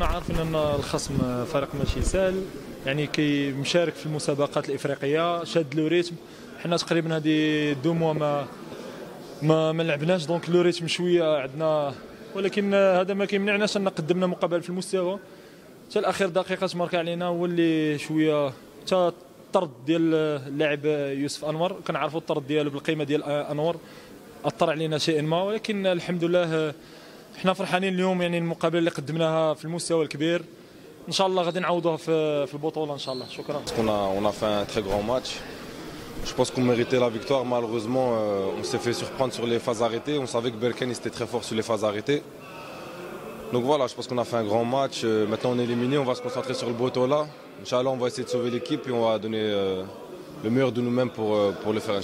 عارفين إن الخصم فريق ماشي سهل. يعني كي مشارك في المسابقات الإفريقية شاد le rythme. حنا تقريبا هذه deux mois ما ما ما لعبناش donc le rythme شوية عندنا. ولكن هذا ما كيمنعناش أن قدمنا مقابل في المستوى. حتى الأخير دقيقة تماركا علينا هو اللي شوية حتى الطرد ديال اللاعب يوسف أنور. كنعرفوا الطرد ديالو بالقيمة ديال أنور. أثر علينا شيئا ما ولكن الحمد لله حنا فرحانين اليوم يعني المقابله اللي قدمناها في المستوى الكبير ان شاء الله غادي نعوضوها في في البطوله ان شاء الله شكرا On a, on a fait un très grand match. Je pense qu'on méritait la victoire. Malheureusement, euh, on s'est fait surprendre sur les phases arrêtées. On savait que Berken il était très fort sur les phases arrêtées. Donc voilà, je pense qu'on a fait un grand match. Euh, maintenant, on est éliminé. On va se concentrer sur le Botola. Inch'Allah, on va essayer de sauver l'équipe et on va donner euh, le meilleur de nous-mêmes pour, euh, pour le faire.